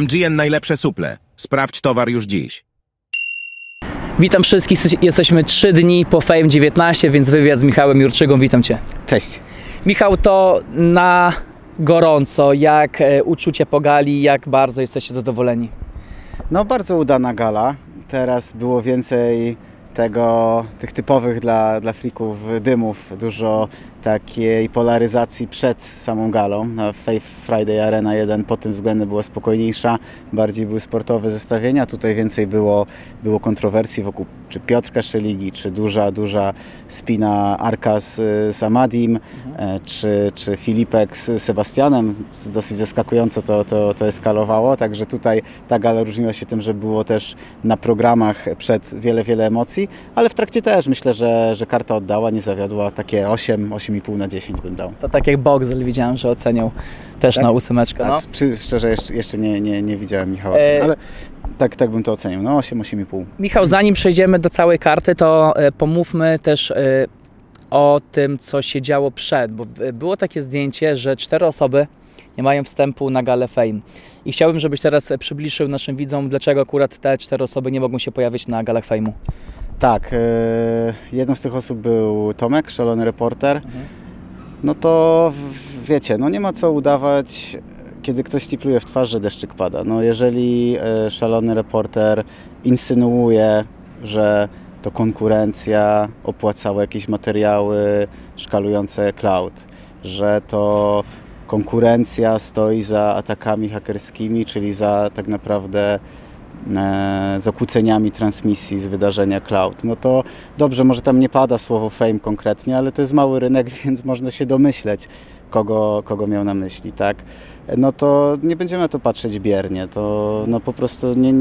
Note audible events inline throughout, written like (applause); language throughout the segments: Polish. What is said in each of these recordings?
MGN najlepsze suple. Sprawdź towar już dziś. Witam wszystkich, jesteśmy 3 dni po Fame 19, więc wywiad z Michałem Jurczygą, witam Cię. Cześć. Michał, to na gorąco, jak e, uczucie po gali, jak bardzo jesteście zadowoleni? No bardzo udana gala. Teraz było więcej tego, tych typowych dla, dla frików dymów, dużo takiej polaryzacji przed samą galą. Na Faith Friday Arena 1 pod tym względem była spokojniejsza, bardziej były sportowe zestawienia. Tutaj więcej było, było kontrowersji wokół czy Piotrka Szeligi, czy duża, duża spina Arka z, z Amadim, mhm. czy, czy Filipek z Sebastianem. Dosyć zaskakująco to, to, to eskalowało, także tutaj ta gala różniła się tym, że było też na programach przed wiele, wiele emocji, ale w trakcie też myślę, że, że karta oddała, nie zawiodła. Takie 8, 8 8,5 na 10 bym dał. To tak jak Boxel widziałem, że oceniał też tak? na ósemeczkę. No. Przy, szczerze jeszcze, jeszcze nie, nie, nie widziałem Michała e... ale tak, tak bym to ocenił. No 8, 8,5. Michał, zanim przejdziemy do całej karty, to e, pomówmy też e, o tym, co się działo przed, bo było takie zdjęcie, że cztery osoby nie mają wstępu na galę Fame. I chciałbym, żebyś teraz przybliżył naszym widzom, dlaczego akurat te cztery osoby nie mogą się pojawić na galach Fame'u. Tak, e, jedną z tych osób był Tomek, szalony reporter. Mhm. No to wiecie, no nie ma co udawać, kiedy ktoś ci w twarz, że deszczyk pada. No jeżeli e, szalony reporter insynuuje, że to konkurencja opłacała jakieś materiały szkalujące cloud, że to konkurencja stoi za atakami hakerskimi, czyli za tak naprawdę zakłóceniami transmisji z wydarzenia cloud, no to dobrze, może tam nie pada słowo fame konkretnie, ale to jest mały rynek, (laughs) więc można się domyśleć, kogo, kogo miał na myśli, tak? No to nie będziemy na to patrzeć biernie, to no po prostu nie,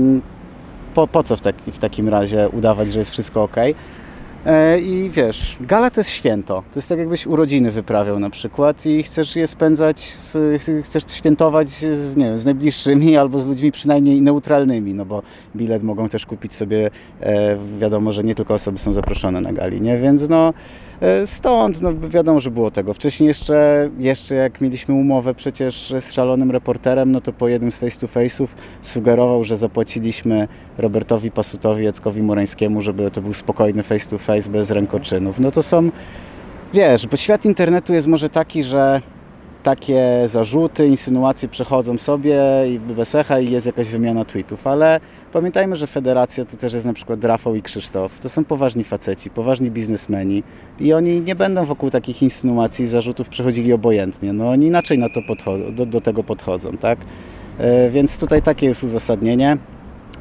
po, po co w, taki, w takim razie udawać, że jest wszystko ok? E, I wiesz, gala to jest święto. To jest tak jakbyś urodziny wyprawiał na przykład i chcesz je spędzać, z, chcesz świętować z, nie wiem, z najbliższymi albo z ludźmi przynajmniej neutralnymi, no bo bilet mogą też kupić sobie, e, wiadomo, że nie tylko osoby są zaproszone na gali, nie? Więc no stąd, no wiadomo, że było tego. Wcześniej jeszcze, jeszcze jak mieliśmy umowę przecież z szalonym reporterem, no to po jednym z face to face'ów sugerował, że zapłaciliśmy Robertowi Pasutowi, Jackowi Murańskiemu, żeby to był spokojny face to face bez rękoczynów. No to są, wiesz, bo świat internetu jest może taki, że takie zarzuty, insynuacje przechodzą sobie i bez echa i jest jakaś wymiana tweetów, ale pamiętajmy, że federacja to też jest na przykład Rafał i Krzysztof. To są poważni faceci, poważni biznesmeni i oni nie będą wokół takich insynuacji i zarzutów przechodzili obojętnie. No oni inaczej na to do, do tego podchodzą, tak? E, więc tutaj takie jest uzasadnienie.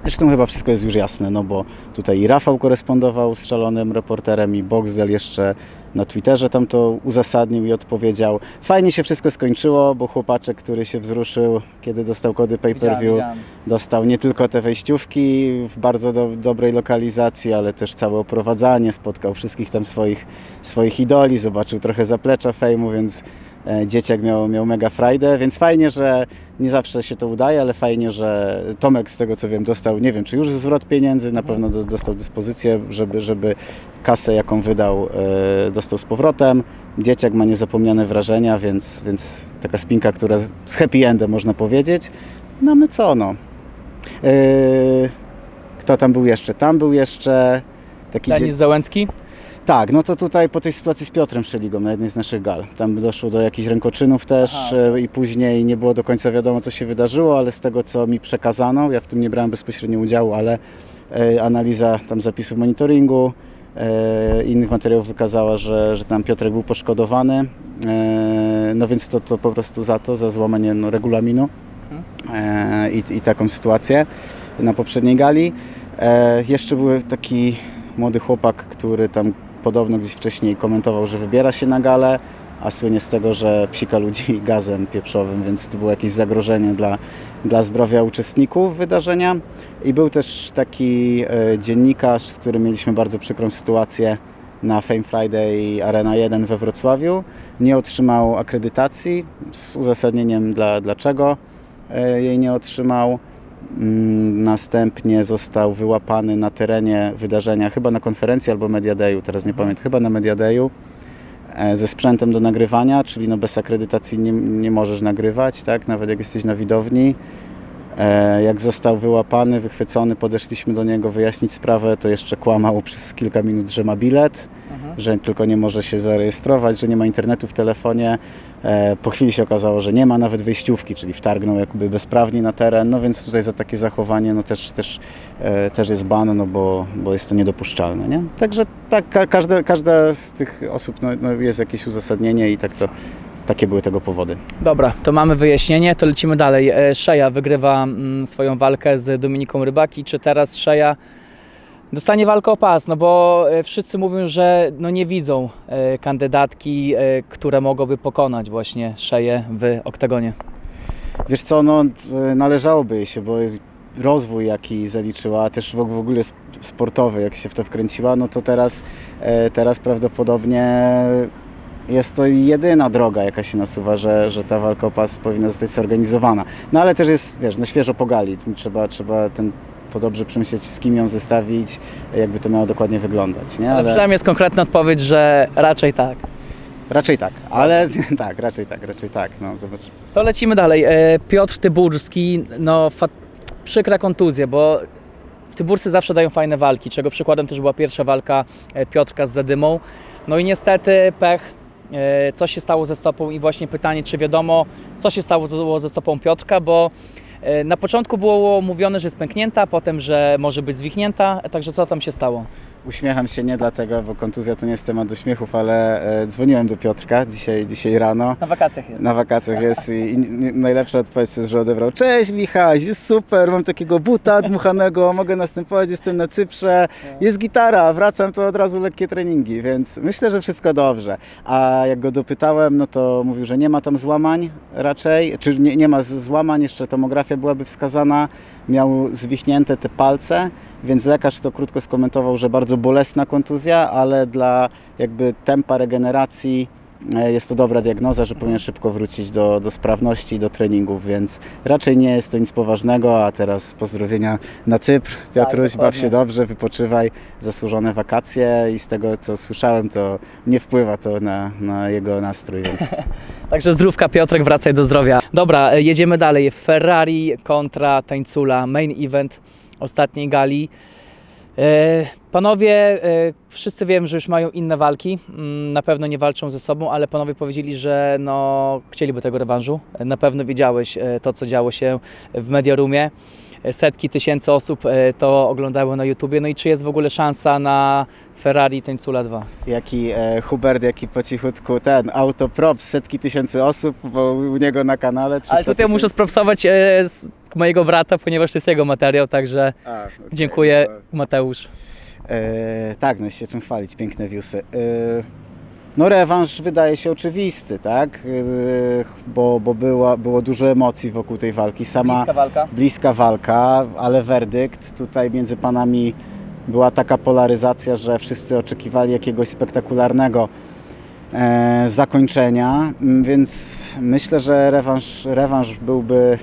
Zresztą chyba wszystko jest już jasne, no bo tutaj i Rafał korespondował z szalonym reporterem i Boxdel jeszcze na Twitterze tam to uzasadnił i odpowiedział. Fajnie się wszystko skończyło, bo chłopaczek, który się wzruszył, kiedy dostał kody pay-per-view, dostał nie tylko te wejściówki w bardzo do, dobrej lokalizacji, ale też całe oprowadzanie, spotkał wszystkich tam swoich, swoich idoli, zobaczył trochę zaplecza fejmu, więc dzieciak miał, miał mega frajdę, więc fajnie, że nie zawsze się to udaje, ale fajnie, że Tomek z tego co wiem dostał, nie wiem czy już zwrot pieniędzy, na pewno do, dostał dyspozycję, żeby, żeby kasę jaką wydał e, dostał z powrotem. Dzieciak ma niezapomniane wrażenia, więc, więc taka spinka, która z happy endem można powiedzieć. No my co no. E, kto tam był jeszcze? Tam był jeszcze taki... Denis Załęcki? Tak, no to tutaj po tej sytuacji z Piotrem Szeligą na jednej z naszych gal. Tam doszło do jakichś rękoczynów też Aha. E, i później nie było do końca wiadomo, co się wydarzyło, ale z tego, co mi przekazano, ja w tym nie brałem bezpośrednio udziału, ale e, analiza tam zapisów monitoringu, e, innych materiałów wykazała, że, że tam Piotrek był poszkodowany. No więc to, to po prostu za to, za złamanie no, regulaminu mhm. i, i taką sytuację na poprzedniej gali. Jeszcze był taki młody chłopak, który tam podobno gdzieś wcześniej komentował, że wybiera się na galę, a słynie z tego, że psika ludzi (laughs) gazem pieprzowym, więc to było jakieś zagrożenie dla, dla zdrowia uczestników wydarzenia. I był też taki e, dziennikarz, z którym mieliśmy bardzo przykrą sytuację na Fame Friday Arena 1 we Wrocławiu. Nie otrzymał akredytacji z uzasadnieniem dla, dlaczego e, jej nie otrzymał. Mm, następnie został wyłapany na terenie wydarzenia, chyba na konferencji albo Media Dayu, teraz nie mhm. pamiętam, chyba na Media Dayu, e, ze sprzętem do nagrywania, czyli no bez akredytacji nie, nie możesz nagrywać, tak? nawet jak jesteś na widowni. E, Jak został wyłapany, wychwycony, podeszliśmy do niego wyjaśnić sprawę, to jeszcze kłamał przez kilka minut, że ma bilet, że tylko nie może się zarejestrować, że nie ma internetu w telefonie. E, Po chwili się okazało, że nie ma nawet wyjściówki, czyli wtargnął jakby bezprawnie na teren, no więc tutaj za takie zachowanie no też, też, e, też jest ban, no bo, bo jest to niedopuszczalne. Nie? Także tak, ka- każda, każda z tych osób no, no jest jakieś uzasadnienie i tak to, takie były tego powody. Dobra, to mamy wyjaśnienie, to lecimy dalej. E, Szeja wygrywa mm, swoją walkę z Dominiką Rybaki. Czy teraz Szeja dostanie walkę o pas? No bo e, wszyscy mówią, że no nie widzą e, kandydatki, e, które mogłyby pokonać właśnie Szeję w oktagonie. Wiesz co, no należałoby jej się, bo rozwój jaki zaliczyła, a też w ogóle sp- sportowy, jak się w to wkręciła, no to teraz, teraz prawdopodobnie jest to jedyna droga, jaka się nasuwa, że, że ta walka o pas powinna zostać zorganizowana. No ale też jest, wiesz, no świeżo pogali, trzeba, trzeba ten, to dobrze przemyśleć, z kim ją zestawić, jakby to miało dokładnie wyglądać, nie? Ale przynajmniej jest konkretna odpowiedź, że raczej tak. Raczej tak, ale (laughs) tak, raczej tak, raczej tak, no zobacz. To lecimy dalej. E, Piotr Tyburski, no fa- przykra kontuzja, bo Tyburscy zawsze dają fajne walki, czego przykładem też była pierwsza walka e, Piotrka z Zadymą. No i niestety pech, e, co się stało ze stopą i właśnie pytanie, czy wiadomo, co się stało ze stopą Piotrka, bo na początku było mówione, że jest pęknięta, potem, że może być zwichnięta, także co tam się stało? Uśmiecham się nie dlatego, bo kontuzja to nie jest temat do śmiechów, ale e, dzwoniłem do Piotrka dzisiaj, dzisiaj rano. Na wakacjach jest. Na wakacjach jest i, i najlepsza odpowiedź jest, że odebrał Cześć Michał, jest super, mam takiego buta dmuchanego, mogę następować, jestem na Cyprze, jest gitara, wracam, to od razu lekkie treningi, więc myślę, że wszystko dobrze. A jak go dopytałem, no to mówił, że nie ma tam złamań raczej, czy nie, nie ma złamań, jeszcze tomografia byłaby wskazana, miał zwichnięte te palce, więc lekarz to krótko skomentował, że bardzo bolesna kontuzja, ale dla jakby tempa regeneracji e, jest to dobra diagnoza, że powinien szybko wrócić do, do sprawności do treningów, więc raczej nie jest to nic poważnego, a teraz pozdrowienia na Cypr. Piotruś, baw dokładnie. się dobrze, wypoczywaj, zasłużone wakacje i z tego co słyszałem, to nie wpływa to na, na jego nastrój, więc (laughs) Także zdrówka Piotrek, wracaj do zdrowia. Dobra, e, jedziemy dalej. Ferrari kontra Tańcula, main event ostatniej gali. E, Panowie, e, wszyscy wiem, że już mają inne walki, Mm, na pewno nie walczą ze sobą, ale panowie powiedzieli, że no, chcieliby tego rewanżu. E, Na pewno widziałeś to, co działo się w Mediarumie. Setki tysięcy osób to oglądały na YouTubie. No i czy jest w ogóle szansa na Ferrari Tańcula 2? jaki e, Hubert, jaki po cichutku ten autoprop, setki tysięcy osób, bo u niego na kanale 300 Ale tutaj muszę tysięcy. sprofsować e, mojego brata, ponieważ to jest jego materiał, także A, okej, (laughs) dziękuję. Mateusz. E, tak, no się czym chwalić, piękne viewsy. E, no rewanż wydaje się oczywisty, tak? E, bo bo była, było dużo emocji wokół tej walki. Sama Bliska walka. bliska walka, ale werdykt tutaj między panami była taka polaryzacja, że wszyscy oczekiwali jakiegoś spektakularnego e, zakończenia, Mm, więc myślę, że rewanż, rewanż byłby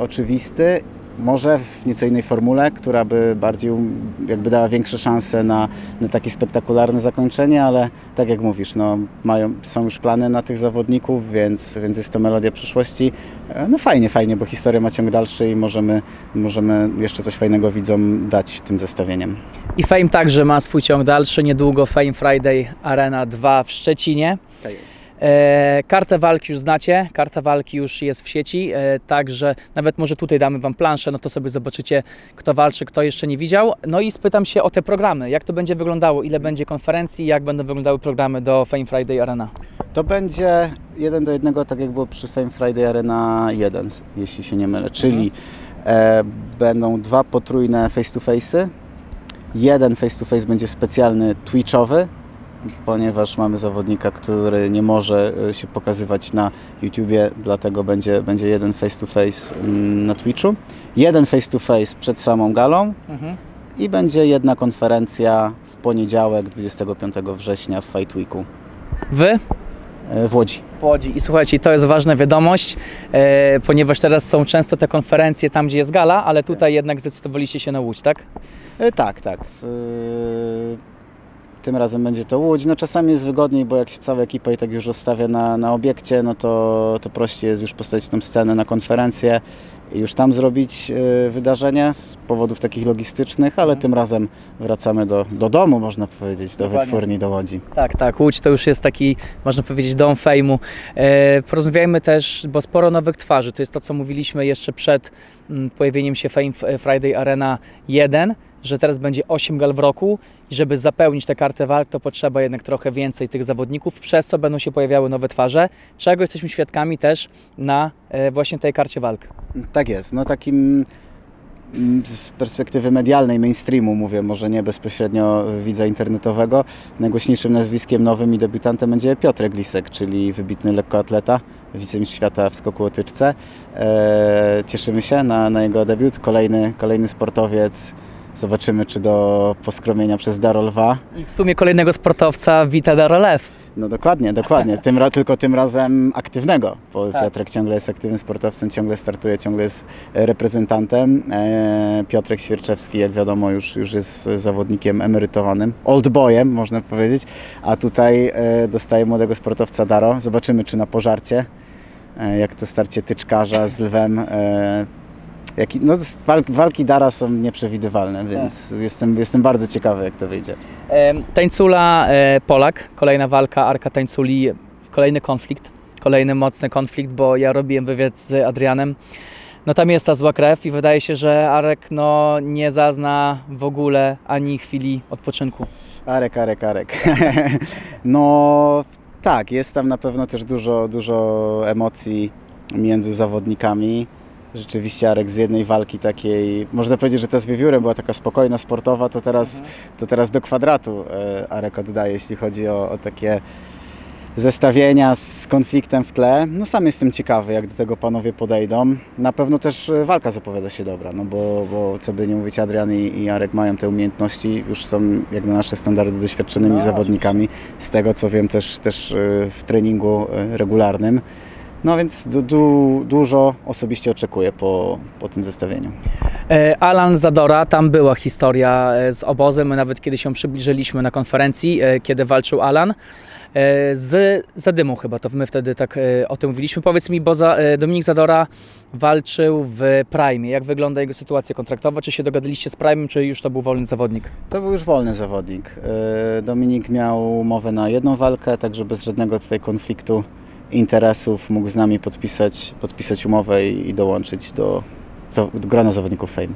oczywisty. Może w nieco innej formule, która by bardziej um, jakby dała większe szanse na, na takie spektakularne zakończenie, ale tak jak mówisz, no, mają, są już plany na tych zawodników, więc, więc jest to melodia przyszłości. E, No fajnie, fajnie, bo historia ma ciąg dalszy i możemy, możemy jeszcze coś fajnego widzom dać tym zestawieniem. I Fame także ma swój ciąg dalszy. Niedługo Fame Friday Arena 2 w Szczecinie. Tak jest. E, kartę walki już znacie, karta walki już jest w sieci, e, także nawet może tutaj damy Wam planszę, no to sobie zobaczycie, kto walczy, kto jeszcze nie widział. No i spytam się o te programy, jak to będzie wyglądało, ile będzie konferencji, jak będą wyglądały programy do Fame Friday Arena. To będzie jeden do jednego, tak jak było przy Fame Friday Arena 1, jeśli się nie mylę. Czyli e, będą dwa potrójne face-to-face'y. Jeden face-to-face będzie specjalny Twitchowy, ponieważ mamy zawodnika, który nie może e, się pokazywać na YouTubie, dlatego będzie, będzie jeden face-to-face mm, na Twitchu. Jeden face-to-face przed samą galą Mhm. i będzie jedna konferencja w poniedziałek 25 września w Fight Weeku Wy? e, w Łodzi. w Łodzi. I słuchajcie, to jest ważna wiadomość, e, ponieważ teraz są często te konferencje tam, gdzie jest gala, ale tutaj jednak zdecydowaliście się na Łódź, tak? E, Tak, tak. W- tym razem będzie to Łódź. No czasami jest wygodniej, bo jak się cała ekipa i tak już rozstawia na, na obiekcie, no to, to prościej jest już postawić tą scenę na konferencję i już tam zrobić y, wydarzenie z powodów takich logistycznych, ale tym razem wracamy do, do domu, można powiedzieć, do Dokładnie. wytwórni, do Łodzi. Tak, tak. Łódź to już jest taki, można powiedzieć, dom fejmu. E, porozmawiajmy też, bo sporo nowych twarzy. To jest to, co mówiliśmy jeszcze przed mm, pojawieniem się Fame Friday Arena 1, że teraz będzie 8 gal w roku i żeby zapełnić tę kartę walk, to potrzeba jednak trochę więcej tych zawodników, przez co będą się pojawiały nowe twarze, czego jesteśmy świadkami też na e, właśnie tej karcie walk. Tak jest. No takim mm, z perspektywy medialnej, mainstreamu mówię, może nie bezpośrednio widza internetowego, najgłośniejszym nazwiskiem nowym i debiutantem będzie Piotr Glisek, czyli wybitny lekkoatleta, wicemistrz świata w skoku łotyczce. Eee, cieszymy się na, na jego debiut. Kolejny, kolejny sportowiec. Zobaczymy, czy do poskromienia przez Darol Lwa. I w sumie kolejnego sportowca Wita Darolew. No dokładnie, dokładnie. Tym, tylko tym razem aktywnego, bo Tak. Piotrek ciągle jest aktywnym sportowcem, ciągle startuje, ciągle jest e, reprezentantem. E, Piotrek Świerczewski, jak wiadomo, już, już jest zawodnikiem emerytowanym, old boyem można powiedzieć, a tutaj e, dostaje młodego sportowca Daro. Zobaczymy, czy na pożarcie, e, jak to starcie tyczkarza z lwem. Jaki, no, walki Dara są nieprzewidywalne, więc jestem, jestem bardzo ciekawy, jak to wyjdzie. Tańcula e, Polak, kolejna walka Arka Tańculi, kolejny konflikt, kolejny mocny konflikt, bo ja robiłem wywiad z Adrianem. No tam jest ta zła krew i wydaje się, że Arek no, nie zazna w ogóle ani chwili odpoczynku. Arek, Arek, Arek. (laughs) No tak, jest tam na pewno też dużo, dużo emocji między zawodnikami. Rzeczywiście Arek z jednej walki takiej, można powiedzieć, że ta z wiewiórem była taka spokojna, sportowa, to teraz, to teraz do kwadratu e, Arek oddaje, jeśli chodzi o, o takie zestawienia z konfliktem w tle. No sam jestem ciekawy, jak do tego panowie podejdą. Na pewno też e, walka zapowiada się dobra, no bo, bo co by nie mówić, Adrian i, i Jarek mają te umiejętności, już są jak na nasze standardy doświadczonymi No, zawodnikami. Z tego co wiem też, też e, w treningu regularnym. No więc du, du, dużo osobiście oczekuję po, po tym zestawieniu. E, Alan Zadora, tam była historia e, z obozem, my nawet kiedy się przybliżyliśmy na konferencji, e, kiedy walczył Alan. Z Zadymą chyba, to my wtedy tak o tym mówiliśmy. Powiedz mi, bo Dominik Zadora walczył w Prime. Jak wygląda jego sytuacja kontraktowa? Czy się dogadaliście z Prime, czy już to był wolny zawodnik? To był już wolny zawodnik. Dominik miał umowę na jedną walkę, także bez żadnego tutaj konfliktu interesów mógł z nami podpisać, podpisać umowę i, i dołączyć do, do grona zawodników Fame.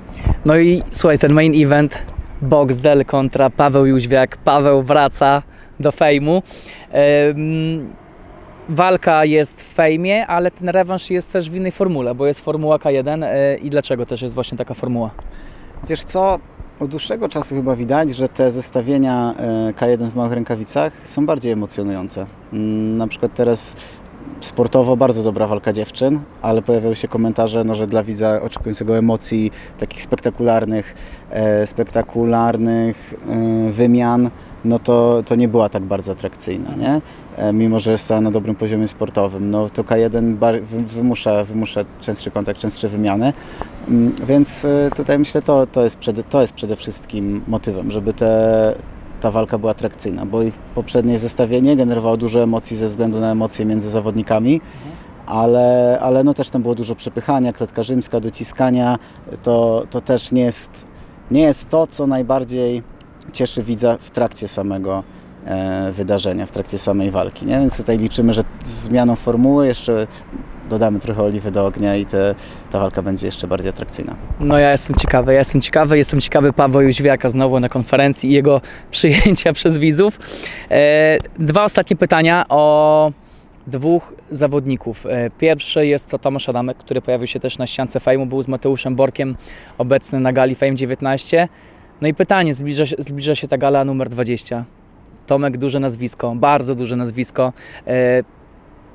No i słuchaj, ten main event, Boxdel kontra Paweł Jóźwiak. Paweł wraca do fejmu. Em, Walka jest w fejmie, ale ten rewanż jest też w innej formule, bo jest formuła K1 e, i dlaczego też jest właśnie taka formuła? Wiesz co, od dłuższego czasu chyba widać, że te zestawienia e, K1 w małych rękawicach są bardziej emocjonujące. Mm, Na przykład teraz sportowo bardzo dobra walka dziewczyn, ale pojawiały się komentarze, no, że dla widza oczekującego emocji takich spektakularnych, e, spektakularnych e, wymian, no to, to nie była tak bardzo atrakcyjna, nie? E, Mimo, że jest na dobrym poziomie sportowym. No to K1 bar- wy- wymusza, wymusza częstszy kontakt, częstsze wymiany. Mm, Więc y, tutaj myślę, to, to, jest przede, to jest przede wszystkim motywem, żeby te, ta walka była atrakcyjna, bo ich poprzednie zestawienie generowało dużo emocji ze względu na emocje między zawodnikami, ale, ale no też tam było dużo przepychania, klatka rzymska, dociskania. To, to też nie jest, nie jest to, co najbardziej cieszy widza w trakcie samego e, wydarzenia, w trakcie samej walki. Nie? Więc tutaj liczymy, że z zmianą formuły jeszcze dodamy trochę oliwy do ognia i te, ta walka będzie jeszcze bardziej atrakcyjna. No ja jestem ciekawy, ja jestem ciekawy, jestem ciekawy Pawła Jóźwiaka znowu na konferencji i jego (laughs) przyjęcia przez widzów. E, dwa ostatnie pytania o dwóch zawodników. E, Pierwszy jest to Tomasz Adamek, który pojawił się też na ściance fejmu, był z Mateuszem Borkiem obecny na gali Fame 19. No i pytanie, zbliża zbliża się ta gala numer 20. Tomek duże nazwisko, bardzo duże nazwisko.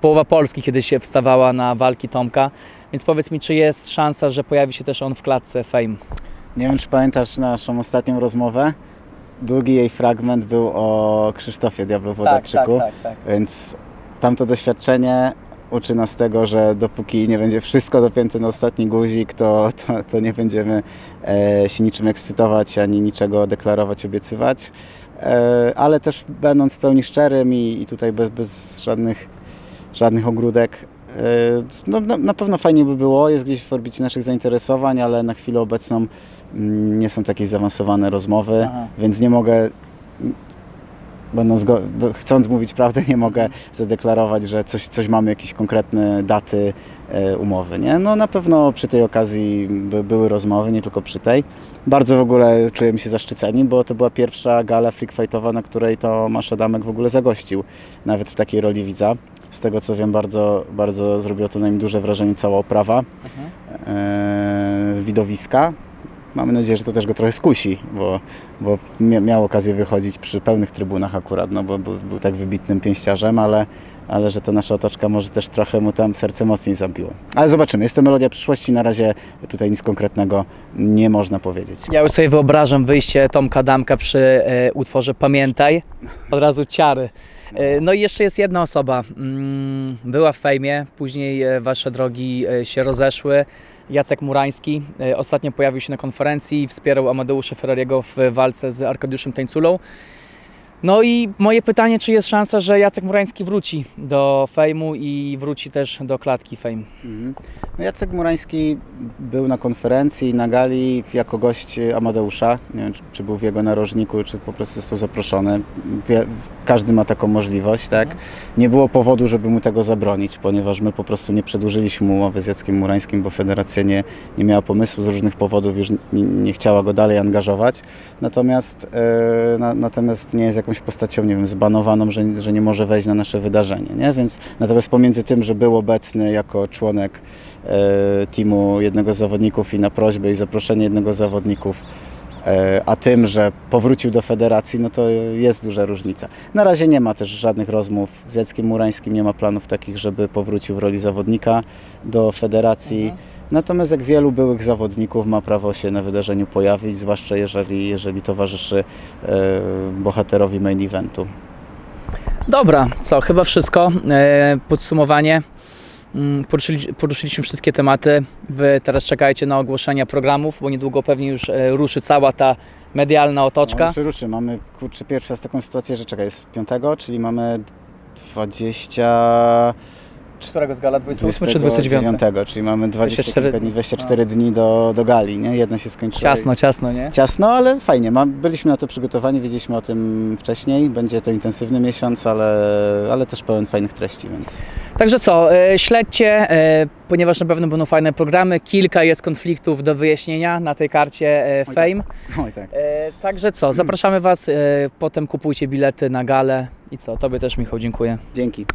Połowa Polski kiedyś się wstawała na walki Tomka, więc powiedz mi, czy jest szansa, że pojawi się też on w klatce Fame? Nie wiem, czy pamiętasz naszą ostatnią rozmowę. Długi jej fragment był o Krzysztofie Diablo-Wodarczyku, tak, tak. więc tamto doświadczenie uczy nas tego, że dopóki nie będzie wszystko dopięte na ostatni guzik, to, to, to nie będziemy e, się niczym ekscytować, ani niczego deklarować, obiecywać. E, ale też będąc w pełni szczerym i, i tutaj bez, bez żadnych, żadnych ogródek, e, no, na, na pewno fajnie by było, jest gdzieś w orbicie naszych zainteresowań, ale na chwilę obecną mm, nie są takie zaawansowane rozmowy, Aha. więc nie mogę, będąc go, chcąc mówić prawdę, nie mogę zadeklarować, że coś, coś mamy, jakieś konkretne daty e, umowy. Nie? No na pewno przy tej okazji by, były rozmowy, nie tylko przy tej. Bardzo w ogóle czujemy się zaszczyceni, bo to była pierwsza gala freak fightowa, na której to Masz Adamek w ogóle zagościł, nawet w takiej roli widza. Z tego co wiem, bardzo, bardzo zrobiło to na nim duże wrażenie cała oprawa e, widowiska. Mamy nadzieję, że to też go trochę skusi, bo, bo mia- miał okazję wychodzić przy pełnych trybunach akurat, no bo był, tak wybitnym pięściarzem, ale, ale że ta nasza otoczka może też trochę mu tam serce mocniej zabiło. Ale zobaczymy, jest to melodia przyszłości, na razie tutaj nic konkretnego nie można powiedzieć. Ja już sobie wyobrażam wyjście Tomka Damka przy e, utworze Pamiętaj. Od razu ciary. E, no i jeszcze jest jedna osoba. Mm, była w fejmie, później e, wasze drogi e, się rozeszły. Jacek Murański ostatnio pojawił się na konferencji i wspierał Amadeusza Ferrariego w walce z Arkadiuszem Tańculą. No i moje pytanie, czy jest szansa, że Jacek Murański wróci do fejmu i wróci też do klatki fame? Mhm. No Jacek Murański był na konferencji, na gali jako gość Amadeusza. Nie wiem, czy, czy był w jego narożniku, czy po prostu został zaproszony. Każdy ma taką możliwość, tak? Nie było powodu, żeby mu tego zabronić, ponieważ my po prostu nie przedłużyliśmy umowy z Jackiem Murańskim, bo federacja nie, nie miała pomysłu z różnych powodów, już nie, nie chciała go dalej angażować. Natomiast, e, na, natomiast nie jest jakąś postacią, nie wiem, zbanowaną, że, że nie może wejść na nasze wydarzenie, nie? Więc natomiast pomiędzy tym, że był obecny jako członek e, teamu jednego z zawodników i na prośbę i zaproszenie jednego z zawodników, e, a tym, że powrócił do federacji, no to jest duża różnica. Na razie nie ma też żadnych rozmów z Jackiem Murańskim, nie ma planów takich, żeby powrócił w roli zawodnika do federacji. Natomiast jak wielu byłych zawodników ma prawo się na wydarzeniu pojawić, zwłaszcza jeżeli, jeżeli towarzyszy e, bohaterowi main eventu. Dobra, co, chyba wszystko. E, podsumowanie. Mm, Poruszyli, poruszyliśmy wszystkie tematy. Wy teraz czekajcie na ogłoszenia programów, bo niedługo pewnie już e, ruszy cała ta medialna No, otoczka. ruszy, ruszy. Mamy kurczę, pierwsza z taką sytuację, że czekaj, jest 5, czyli mamy 20. Którego z gala? 28 czy 29? 29, czyli mamy 20 24 kilka dni, 24 dni do, do gali, nie? Jedna się skończyła. Ciasno, ciasno, nie? Ciasno, ale fajnie. Ma, byliśmy na to przygotowani, wiedzieliśmy o tym wcześniej. Będzie to intensywny miesiąc, ale, ale też pełen fajnych treści, więc Także co, e, śledźcie, e, ponieważ na pewno będą fajne programy. Kilka jest konfliktów do wyjaśnienia na tej karcie Oj, Fame. (laughs) oj tak. E, Także co, zapraszamy Was, potem kupujcie bilety na galę i co, Tobie też Michał, dziękuję. Dzięki.